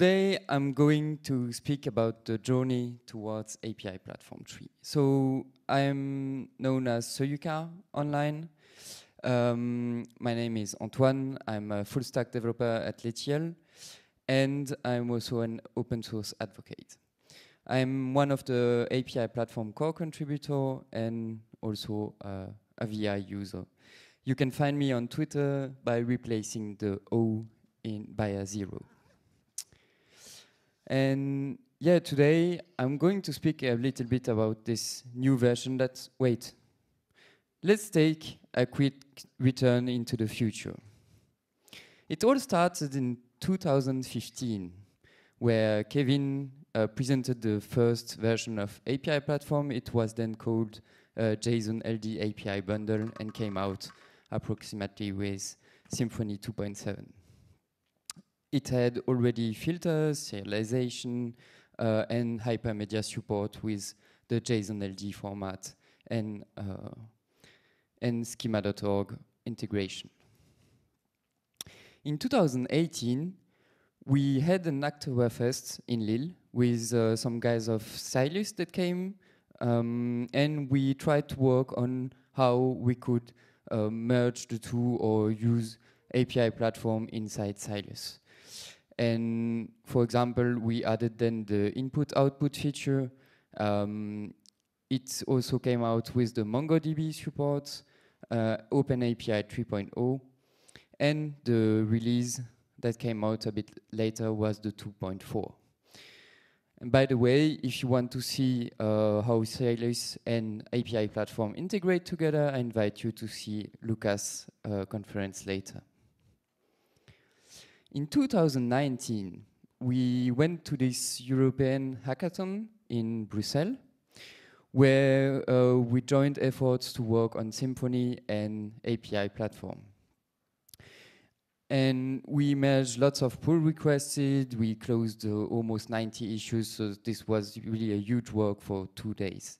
Today I'm going to speak about the journey towards API Platform 3. So I'm known as Soyuka online. Um, my name is Antoine. I'm a full stack developer at Les-Tilleuls, and I'm also an open source advocate. I'm one of the API Platform core contributor and also uh, a VI user. You can find me on Twitter by replacing the O in by a zero. And yeah, today I'm going to speak a little bit about this new version that's, wait, let's take a quick return into the future. It all started in 2015, where Kevin uh, presented the first version of API platform. It was then called uh, JSON LD API bundle and came out approximately with Symfony 2.7. It had already filters, serialization, uh, and hypermedia support with the JSON LD format and, uh, and schema.org integration. In 2018, we had an Oktoberfest in Lille with uh, some guys of Sylius that came, um, and we tried to work on how we could uh, merge the two or use API platform inside Sylius. And for example, we added then the input-output feature. Um, it also came out with the MongoDB support, uh, OpenAPI 3.0, and the release that came out a bit later was the 2.4. And by the way, if you want to see uh, how Sylius and API platform integrate together, I invite you to see Lucas' uh, conference later. In 2019, we went to this European hackathon in Brussels, where uh, we joined efforts to work on Symfony and API platform. And we merged lots of pull requests. We closed uh, almost 90 issues. So this was really a huge work for two days.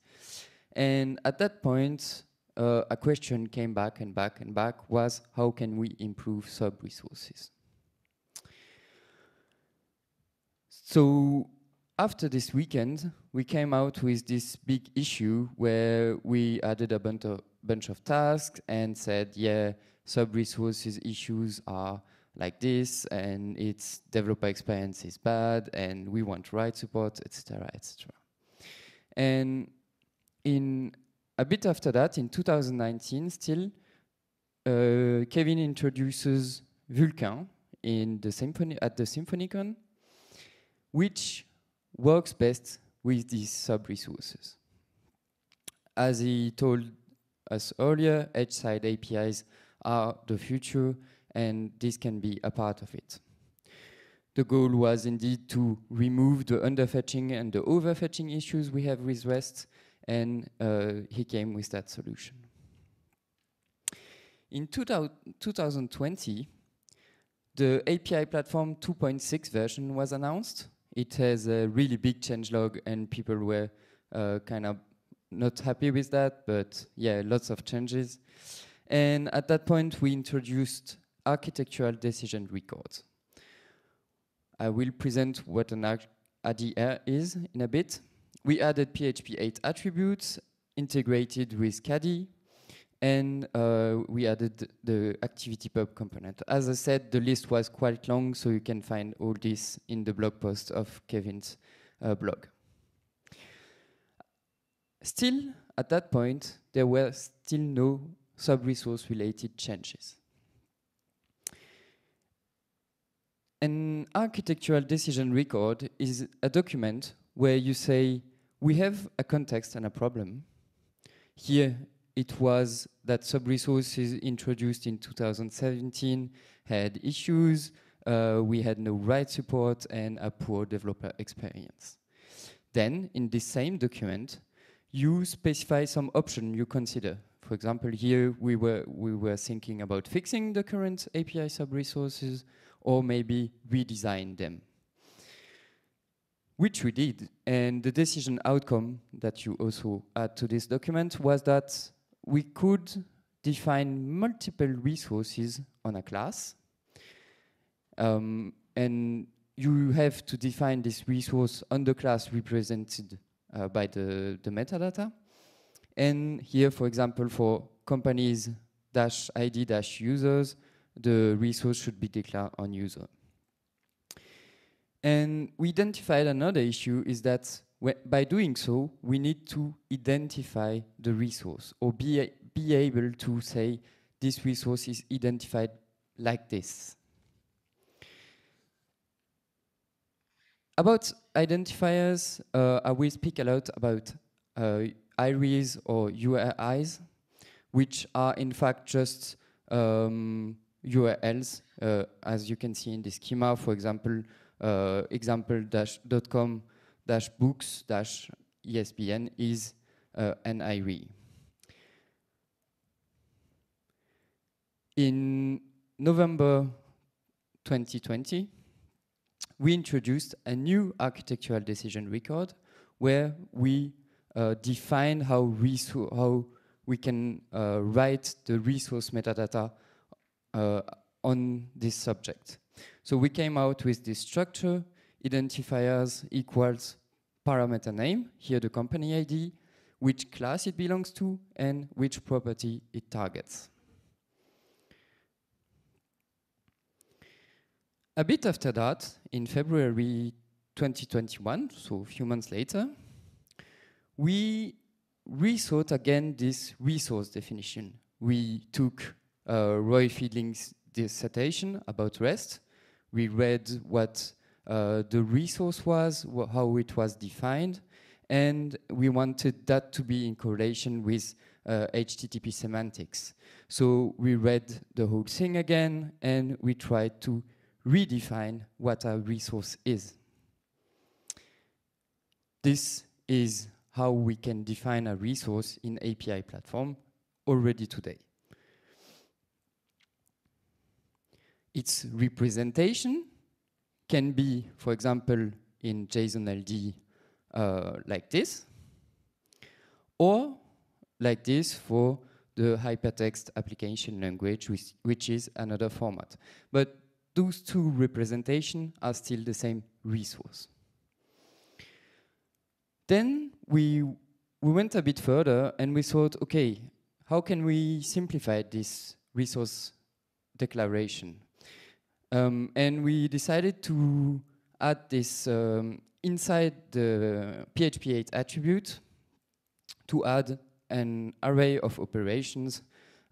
And at that point, uh, a question came back and back and back was how can we improve sub resources? So after this weekend, we came out with this big issue where we added a bunch of, bunch of tasks and said, yeah, sub-resources issues are like this, and its developer experience is bad, and we want write support, etc., etc. And in a bit after that, in 2019, still, uh, Kevin introduces Vulcain in the Symfony at the SymfonyCon, which works best with these sub-resources. As he told us earlier, edge-side APIs are the future and this can be a part of it. The goal was indeed to remove the underfetching and the overfetching issues we have with REST and uh, he came with that solution. In 2020, the API platform 2.6 version was announced. It has a really big changelog and people were uh, kind of not happy with that, but yeah, lots of changes. And at that point, we introduced architectural decision records. I will present what an ADR is in a bit. We added PHP 8 attributes integrated with Caddy, and uh, we added the ActivityPub component. As I said, the list was quite long, so you can find all this in the blog post of Kevin's uh, blog. Still, at that point, there were still no sub-resource related changes. An architectural decision record is a document where you say, we have a context and a problem. Here it was that sub-resources introduced in 2017 had issues, uh, we had no write support and a poor developer experience. Then, in this same document, you specify some option you consider. For example, here we were, we were thinking about fixing the current API sub-resources or maybe redesign them. Which we did, and the decision outcome that you also add to this document was that we could define multiple resources on a class, um, and you have to define this resource on the class represented uh, by the, the metadata. And here, for example, for companies dash ID dash users, the resource should be declared on user. And we identified another issue is that by doing so, we need to identify the resource or be, be able to say this resource is identified like this. About identifiers, uh, I will speak a lot about uh, IRIs or URIs, which are in fact just um, URLs, uh, as you can see in the schema, for example, uh, example.com dash books dash ISBN is uh, an IRI. In November 2020, we introduced a new architectural decision record where we uh, define how, how we can uh, write the resource metadata uh, on this subject. So we came out with this structure, identifiers equals parameter name, here the company ID, which class it belongs to, and which property it targets. A bit after that, in February 2021, so a few months later, we rethought again this resource definition. We took uh, Roy Fielding's dissertation about REST. We read what the resource was, how it was defined, and we wanted that to be in correlation with uh, HTTP semantics. So we read the whole thing again, and we tried to redefine what a resource is. This is how we can define a resource in API platform already today. Its representation can be, for example, in JSON-LD uh, like this, or like this for the hypertext application language, which, which is another format. But those two representations are still the same resource. Then we, we went a bit further and we thought, okay, how can we simplify this resource declaration? Um, and we decided to add this um, inside the PHP 8 attribute to add an array of operations.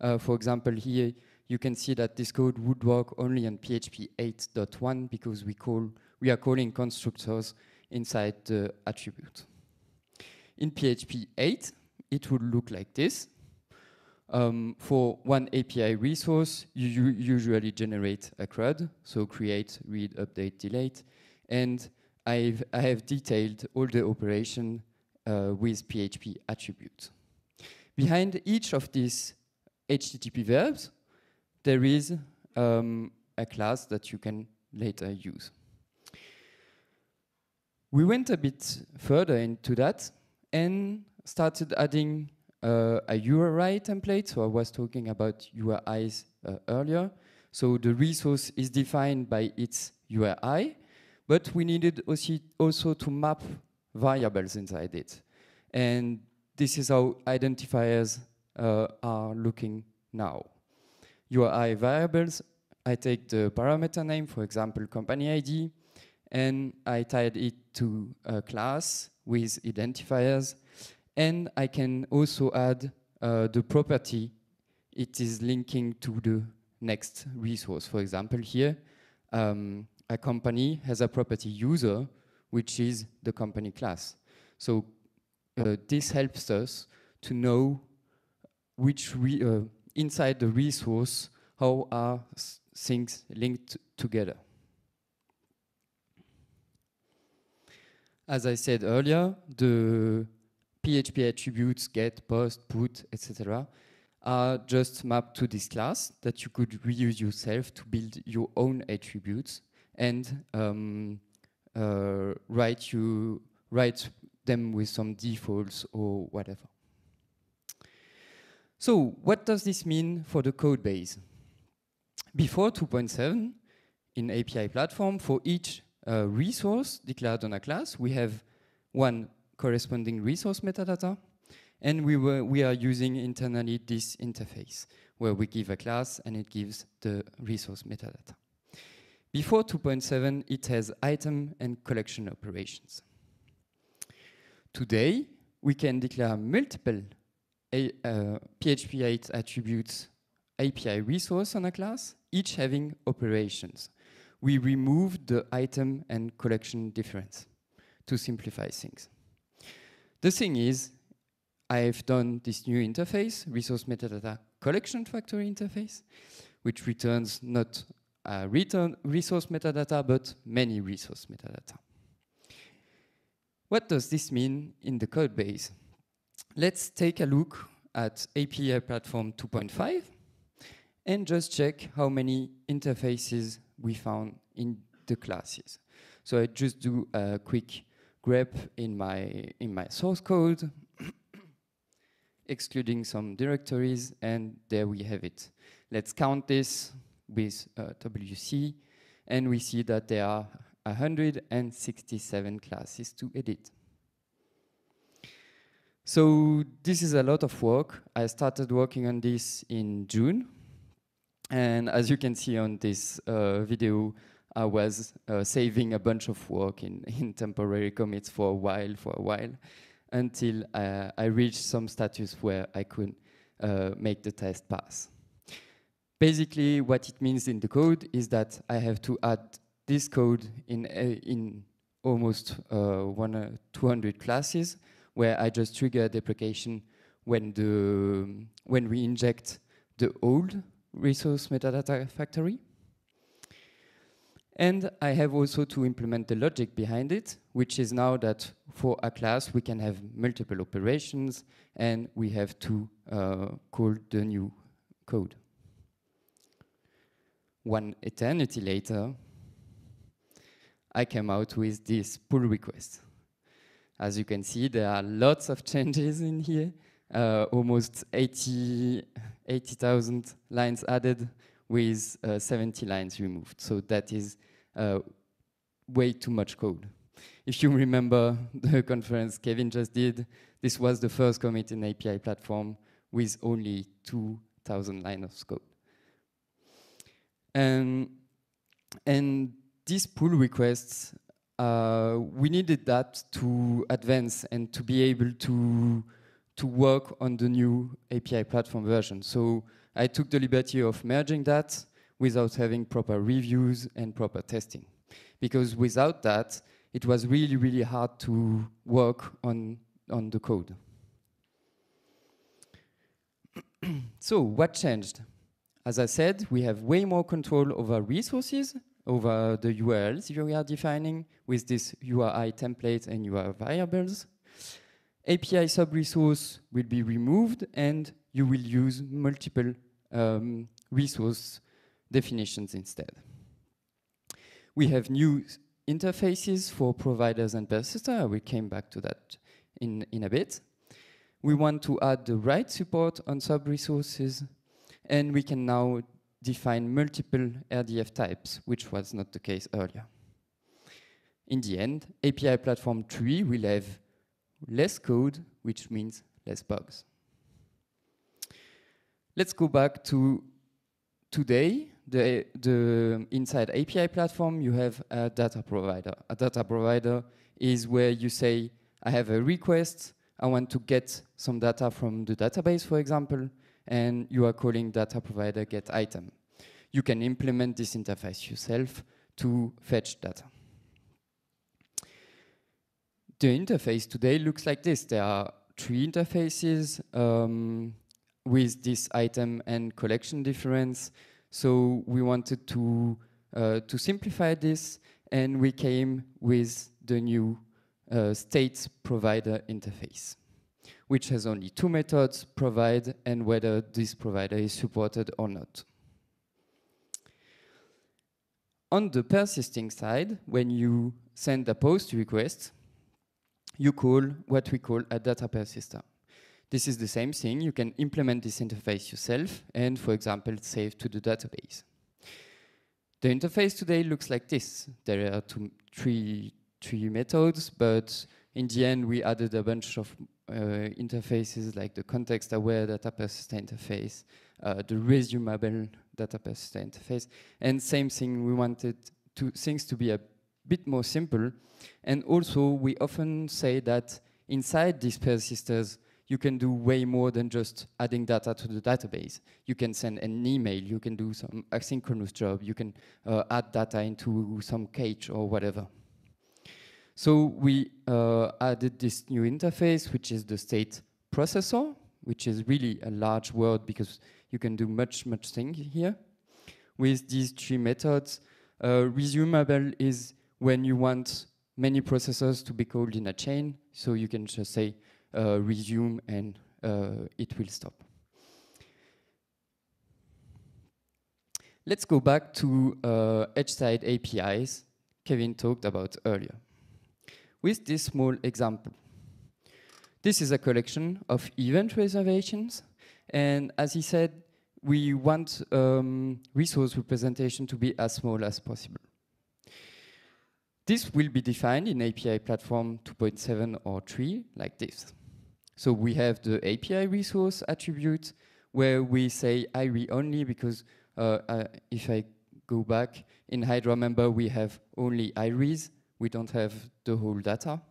Uh, for example, here you can see that this code would work only on PHP 8.1 because we call we are calling constructors inside the attribute. In PHP 8, it would look like this. Um, for one API resource, you usually generate a CRUD, so create, read, update, delete, and I've, I have detailed all the operation uh, with PHP attributes. Behind each of these HTTP verbs, there is um, a class that you can later use. We went a bit further into that and started adding uh, a URI template. So I was talking about URIs uh, earlier. So the resource is defined by its URI, but we needed also, to map variables inside it. And this is how identifiers uh, are looking now. URI variables, I take the parameter name, for example, company ID, and I tied it to a class with identifiers. And I can also add uh, the property it is linking to the next resource. For example, here, um, a company has a property user, which is the company class. So uh, this helps us to know which uh, inside the resource, how are things linked together. As I said earlier, the PHP attributes get, post, put, etc. are just mapped to this class that you could reuse yourself to build your own attributes and um, uh, write you write them with some defaults or whatever. So what does this mean for the code base? Before 2.7, in API platform, for each uh, resource declared on a class, we have one corresponding resource metadata, and we, were, we are using internally this interface, where we give a class and it gives the resource metadata. Before 2.7, it has item and collection operations. Today, we can declare multiple a, uh, PHP 8 attributes API resource on a class, each having operations. We remove the item and collection difference to simplify things. The thing is, I've done this new interface, resource metadata collection factory interface, which returns not a return resource metadata, but many resource metadata. What does this mean in the code base? Let's take a look at API Platform 2.5 and just check how many interfaces we found in the classes. So I just do a quick grep in my, in my source code, excluding some directories, and there we have it. Let's count this with uh, WC, and we see that there are 167 classes to edit. So this is a lot of work. I started working on this in June. And as you can see on this uh, video, I was uh, saving a bunch of work in, in temporary commits for a while, for a while, until uh, I reached some status where I could uh, make the test pass. Basically, what it means in the code is that I have to add this code in, uh, in almost uh, one, 200 classes, where I just trigger deprecation when, the, when we inject the old resource metadata factory. And I have also to implement the logic behind it, which is now that for a class we can have multiple operations and we have to uh, call the new code. One eternity later, I came out with this pull request. As you can see, there are lots of changes in here, uh, almost 80,000 80, lines added with uh, 70 lines removed. So that is way too much code. If you remember the conference Kevin just did, this was the first commit in API platform with only 2,000 lines of code. And, and these pull requests uh, we needed that to advance and to be able to to work on the new API platform version. So I took the liberty of merging that without having proper reviews and proper testing. Because without that, it was really, really hard to work on, on the code. so what changed? As I said, we have way more control over resources over the URLs we are defining with this URI template and URI variables. API sub-resource will be removed and you will use multiple um, resource definitions instead. We have new interfaces for providers and persisters. We came back to that in, in a bit. We want to add the write support on sub-resources and we can now define multiple RDF types, which was not the case earlier. In the end, API Platform 3 will have less code, which means less bugs. Let's go back to today. The, the inside API platform, you have a data provider. A data provider is where you say, I have a request, I want to get some data from the database, for example, and you are calling data provider get item. You can implement this interface yourself to fetch data. The interface today looks like this. There are three interfaces um, with this item and collection difference. So we wanted to, uh, to simplify this and we came with the new uh, state provider interface which has only two methods, provide and whether this provider is supported or not. On the persisting side, when you send a post request, you call what we call a data persister. This is the same thing. You can implement this interface yourself and, for example, save to the database. The interface today looks like this. There are two, three, three methods, but in the end, we added a bunch of uh, interfaces like the context-aware data persister interface, uh, the resumable data persister interface, and same thing, we wanted to, things to be a bit more simple. And also, we often say that inside these persisters, you can do way more than just adding data to the database. You can send an email, you can do some asynchronous job, you can uh, add data into some cage or whatever. So we uh, added this new interface, which is the state processor, which is really a large word because you can do much, much thing here. With these three methods, uh, resumable is when you want many processors to be called in a chain, so you can just say resume and uh, it will stop. Let's go back to uh, edge-side APIs Kevin talked about earlier. With this small example. This is a collection of event reservations, and as he said, we want um, resource representation to be as small as possible. This will be defined in API platform 2.7 or 3 like this. So we have the API resource attribute where we say IRI only because uh, uh, if I go back in Hydra member, we have only IRIs. We don't have the whole data.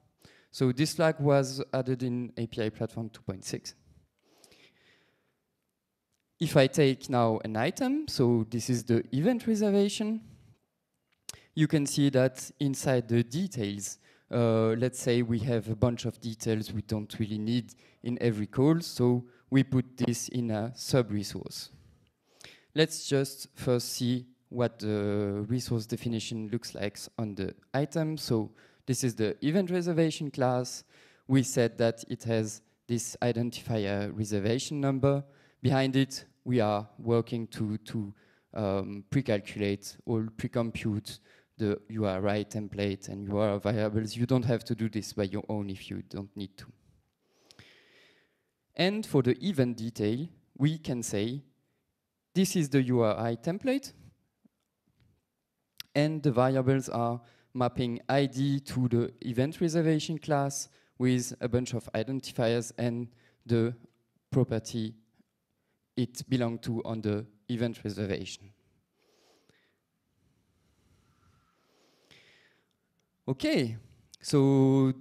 So this flag was added in API platform 2.6. If I take now an item, so this is the event reservation, you can see that inside the details, uh, let's say we have a bunch of details we don't really need in every call, so we put this in a sub-resource. Let's just first see what the resource definition looks like on the item. So this is the event reservation class. We said that it has this identifier reservation number. Behind it, we are working to, to um, pre-calculate or pre-compute the URI template and URI variables. You don't have to do this by your own if you don't need to. And for the event detail, we can say, this is the URI template, and the variables are mapping ID to the event reservation class with a bunch of identifiers and the property it belongs to on the event reservation. Okay, so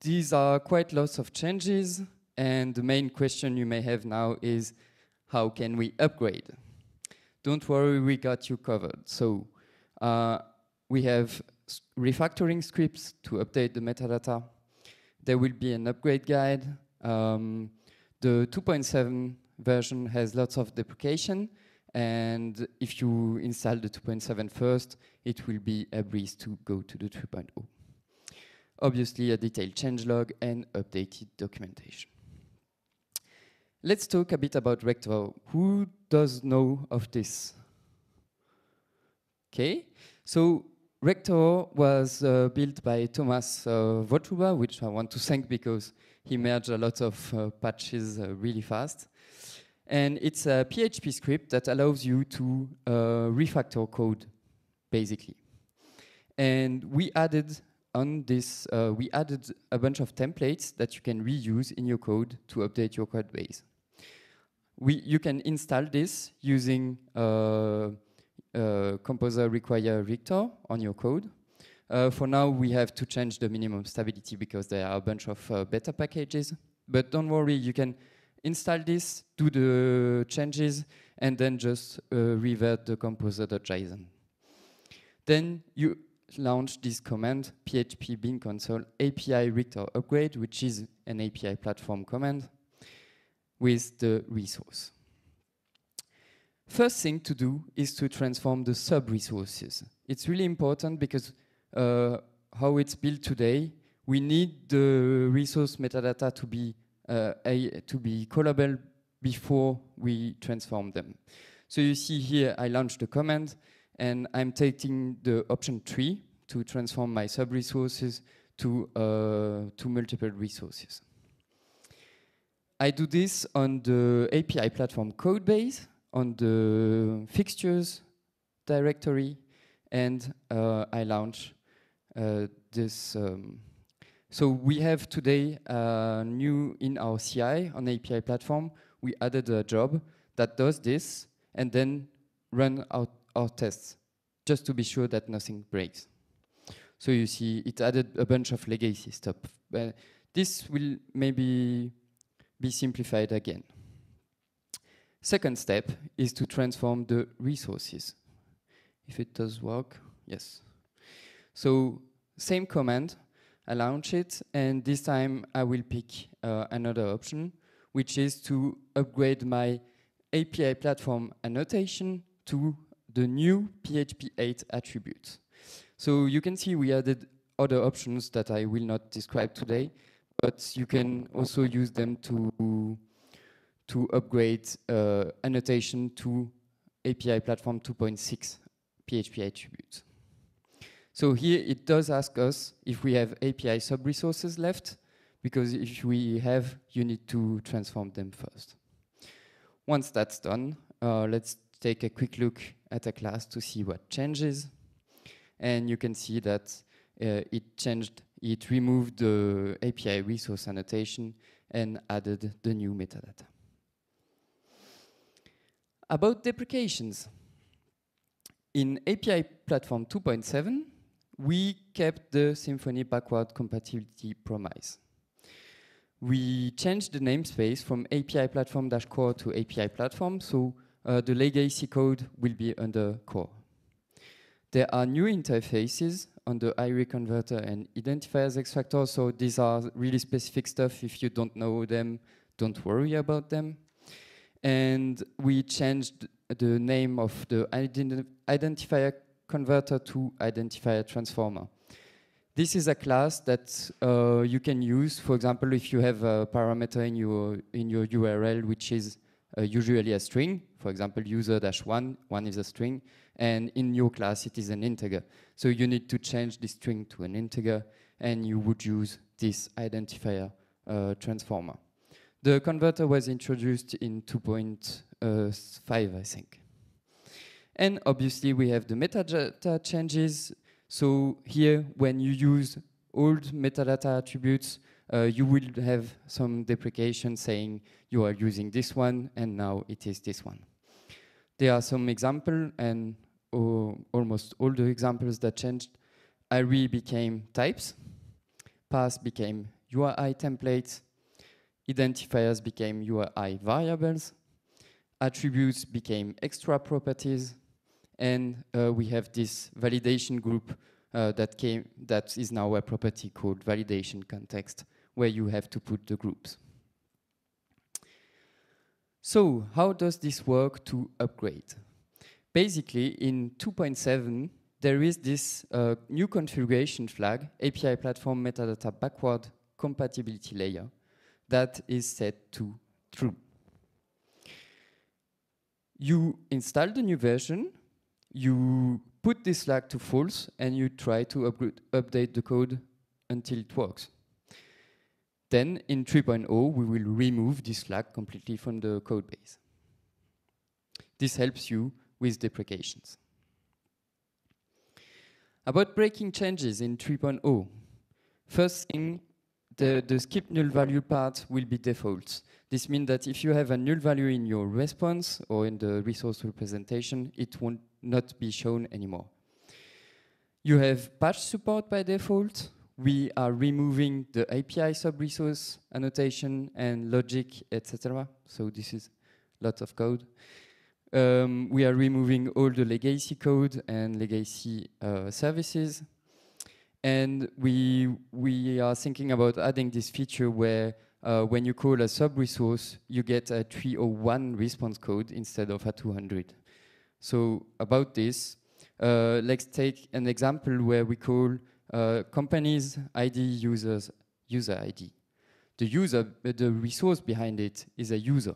these are quite lots of changes, and the main question you may have now is, how can we upgrade? Don't worry, we got you covered. So uh, we have refactoring scripts to update the metadata. There will be an upgrade guide. Um, the 2.7 version has lots of deprecation, and if you install the 2.7 first, it will be a breeze to go to the 3.0. Obviously, a detailed changelog and updated documentation. Let's talk a bit about Rector. Who does know of this? Okay, so Rector was uh, built by Thomas uh, Votruba, which I want to thank because he merged a lot of uh, patches uh, really fast. And it's a PHP script that allows you to uh, refactor code, basically. And we added on this, uh, we added a bunch of templates that you can reuse in your code to update your code base. We, you can install this using uh, uh, Composer require Rector on your code. Uh, for now, we have to change the minimum stability because there are a bunch of uh, beta packages. But don't worry, you can install this, do the changes, and then just uh, revert the composer.json. Then you launch this command, php bin console API Rector upgrade, which is an API platform command with the resource. First thing to do is to transform the sub-resources. It's really important because uh, how it's built today, we need the resource metadata to be to be callable before we transform them. So you see here, I launched the command, and I'm taking the option three to transform my sub-resources to, uh, to multiple resources. I do this on the API platform code base, on the fixtures directory, and uh, I launch uh, this. Um, so we have today uh, new in our CI on API platform, we added a job that does this and then run our, our tests just to be sure that nothing breaks. So you see it added a bunch of legacy stuff. But this will maybe be simplified again. Second step is to transform the resources. If it does work, yes. So same command, I launch it, and this time I will pick uh, another option, which is to upgrade my API platform annotation to the new PHP 8 attribute. So you can see we added other options that I will not describe today, but you can also use them to, to upgrade uh, annotation to API platform 2.6 PHP attributes. So here it does ask us if we have API sub-resources left, because if we have, you need to transform them first. Once that's done, uh, let's take a quick look at a class to see what changes. And you can see that uh, it changed, it removed the API resource annotation and added the new metadata. About deprecations. In API Platform 2.7, we kept the Symfony backward compatibility promise. We changed the namespace from API platform core to API platform, so uh, the legacy code will be under core. There are new interfaces on the IRI converter and identifiers extractor, so these are really specific stuff. If you don't know them, don't worry about them. And we changed the name of the ident identifier converter to identifier transformer. This is a class that uh, you can use, for example, if you have a parameter in your, in your URL, which is uh, usually a string, for example, user dash one, one is a string, and in your class it is an integer. So you need to change this string to an integer, and you would use this identifier uh, transformer. The converter was introduced in 2.5, uh, I think. And obviously we have the metadata changes. So here, when you use old metadata attributes, uh, you will have some deprecation saying you are using this one and now it is this one. There are some examples and uh, almost all the examples that changed. IRI became types, path became URI templates, identifiers became URI variables, attributes became extra properties, and uh, we have this validation group uh, that came that is now a property called validation context where you have to put the groups. So how does this work to upgrade? Basically, in 2.7, there is this uh, new configuration flag, API Platform Metadata Backward Compatibility Layer, that is set to true. You install the new version, you put this flag to false and you try to update the code until it works. Then in 3.0, we will remove this flag completely from the code base. This helps you with deprecations. About breaking changes in 3.0. First thing, the, the skip null value part will be default. This means that if you have a null value in your response or in the resource representation, it won't not be shown anymore. You have patch support by default. We are removing the API sub-resource annotation and logic, etc. So this is lots of code. Um, we are removing all the legacy code and legacy uh, services. And we, we are thinking about adding this feature where uh, when you call a sub-resource, you get a 301 response code instead of a 200. So about this, uh, let's take an example where we call uh, companies ID users user ID. The user, the resource behind it is a user.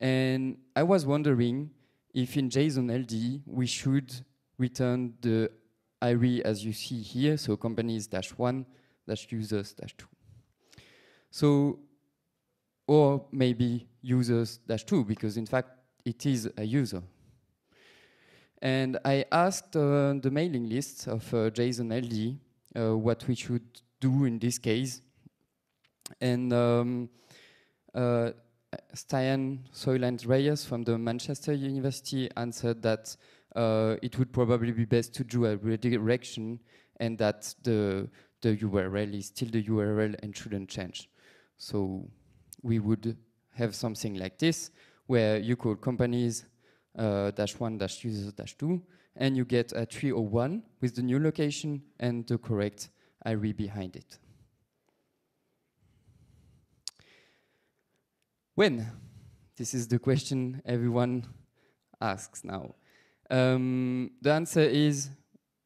And I was wondering if in JSON LD we should return the IRI as you see here, so companies dash one dash users dash two. So, or maybe users dash two, because in fact it is a user. And I asked uh, the mailing list of uh, JSON LD uh, what we should do in this case. And um, uh, Stian Soiland Reyes from the Manchester University answered that uh, it would probably be best to do a redirection and that the, the URL is still the URL and shouldn't change. So we would have something like this, where you call companies uh, dash one dash user dash two, and you get a 301 with the new location and the correct IRI behind it. When? This is the question everyone asks now. Um, the answer is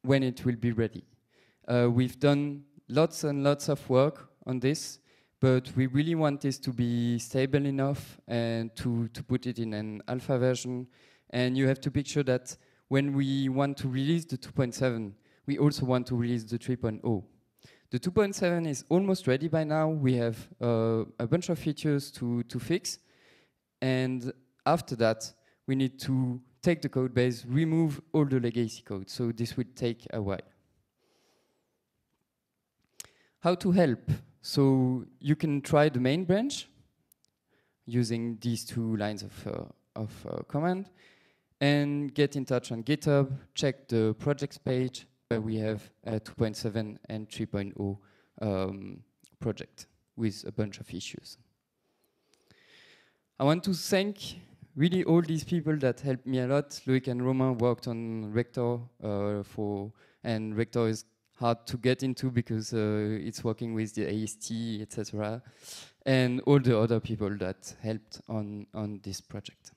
when it will be ready. Uh, we've done lots and lots of work on this, but we really want this to be stable enough and to, to put it in an alpha version. And you have to picture that when we want to release the 2.7, we also want to release the 3.0. The 2.7 is almost ready by now. We have uh, a bunch of features to, to fix. And after that, we need to take the code base, remove all the legacy code. So this will take a while. How to help? So you can try the main branch using these two lines of, uh, of uh, command and get in touch on GitHub, check the projects page where we have a 2.7 and 3.0 um, project with a bunch of issues. I want to thank really all these people that helped me a lot. Loic and Romain worked on Rector uh, for, and Rector is hard to get into because uh, it's working with the AST, etc. And all the other people that helped on, on this project.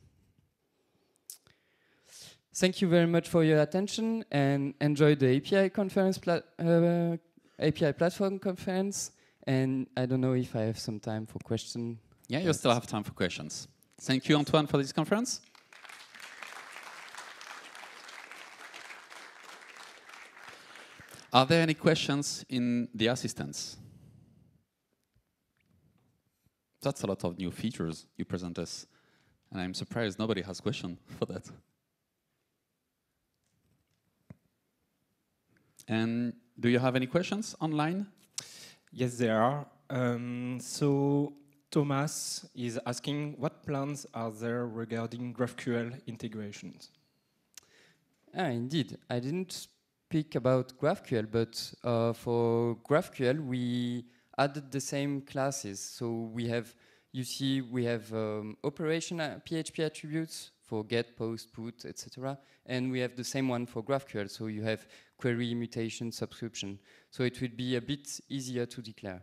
Thank you very much for your attention and enjoy the API conference, pla uh, API platform conference. And I don't know if I have some time for questions. Yeah, you still have time for questions. Thank you, Antoine, for this conference. Are there any questions in the assistance? That's a lot of new features you present us. And I'm surprised nobody has question for that. And do you have any questions online? Yes, there are. Um, so Thomas is asking, what plans are there regarding GraphQL integrations? Ah, indeed. I didn't speak about GraphQL, but uh, for GraphQL, we added the same classes. So we have, you see, we have um, operation PHP attributes for get, post, put, etc. And we have the same one for GraphQL. So you have query, mutation, subscription. So it would be a bit easier to declare.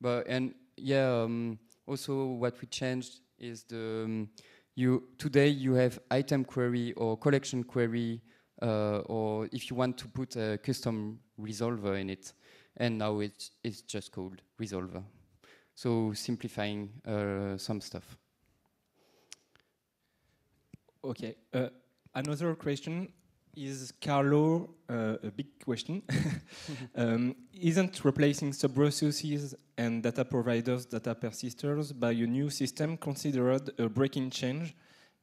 But and yeah, um, also what we changed is the um, you today you have item query or collection query, uh, or if you want to put a custom resolver in it, and now it's it's just called resolver. So simplifying uh, some stuff. Okay. Uh, another question is Carlo uh, a big question? um, isn't replacing sub-resources and data providers, data persisters by a new system considered a breaking change,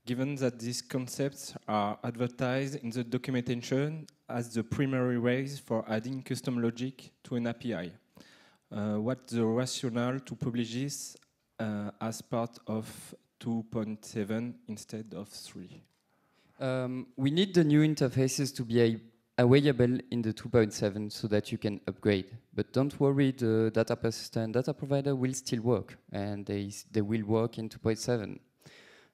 given that these concepts are advertised in the documentation as the primary ways for adding custom logic to an API? Uh, what's the rationale to publish this uh, as part of 2.7 instead of 3? Um, we need the new interfaces to be available in the 2.7 so that you can upgrade. But don't worry, the data persister data provider will still work and they, they will work in 2.7.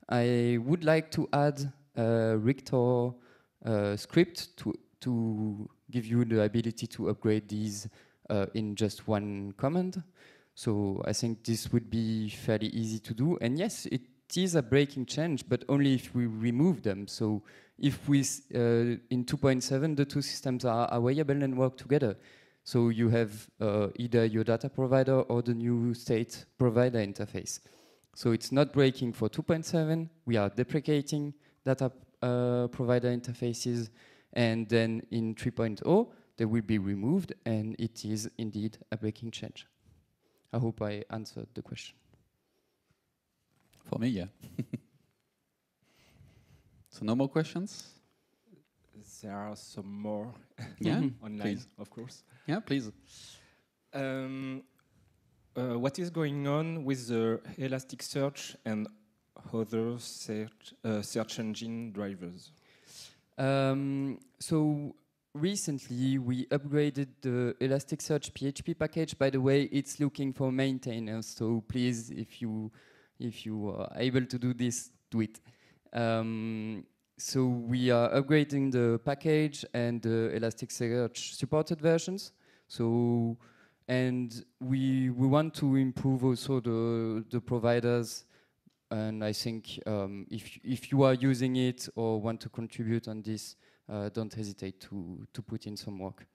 I would like to add a Rector uh, script to, to give you the ability to upgrade these uh, in just one command. So I think this would be fairly easy to do. And yes, it is a breaking change, but only if we remove them. So if we, uh, in 2.7, the two systems are available and work together. So you have uh, either your data provider or the new state provider interface. So it's not breaking for 2.7. We are deprecating data uh, provider interfaces. And then in 3.0, they will be removed. And it is indeed a breaking change. I hope I answered the question. For me, yeah. so no more questions? there are some more Yeah, online, please. of course. Yeah, please. Um, uh, what is going on with the Elasticsearch and other search, uh, search engine drivers? Um, so recently we upgraded the Elasticsearch PHP package. By the way, it's looking for maintainers. So please, if you if you are able to do this, do it. Um, so we are upgrading the package and the Elasticsearch supported versions. So and we we want to improve also the the providers and I think um, if if you are using it or want to contribute on this, uh, don't hesitate to to put in some work.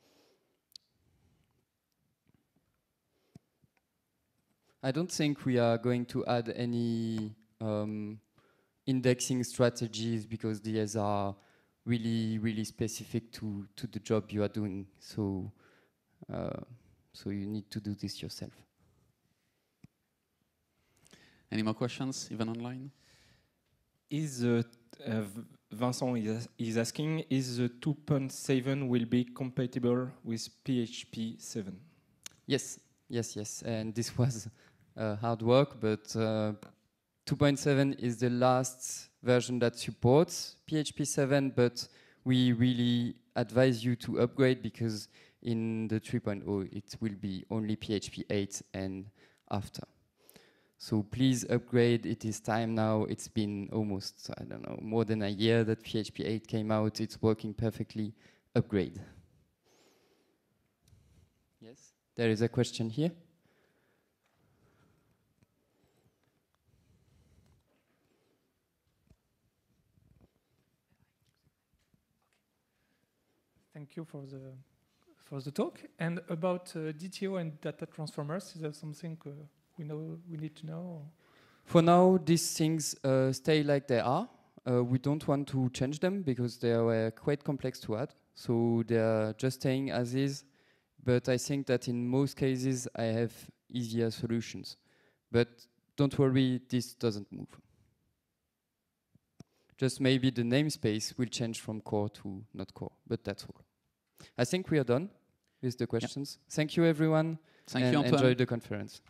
I don't think we are going to add any um, indexing strategies because these are really really specific to to the job you are doing. So uh, so you need to do this yourself. Any more questions, even online? Is uh, uh, Vincent is, is asking, is the 2.7 will be compatible with PHP 7? Yes, yes, yes. And this was hard work, but uh, 2.7 is the last version that supports PHP 7, but we really advise you to upgrade because in the 3.0 it will be only PHP 8 and after. So please upgrade. It is time now. It's been almost, I don't know, more than a year that PHP 8 came out. It's working perfectly. Upgrade. Yes? There is a question here. Thank you for the for the talk. And about uh, DTO and data transformers, is that something uh, we know we need to know? For now, these things uh, stay like they are. Uh, we don't want to change them because they were quite complex to add. So they are just staying as is. But I think that in most cases, I have easier solutions. But don't worry, this doesn't move. Just maybe the namespace will change from core to not core, but that's all. I think we are done with the questions. Thank you, everyone, Thank and you, Antoine. enjoy the conference.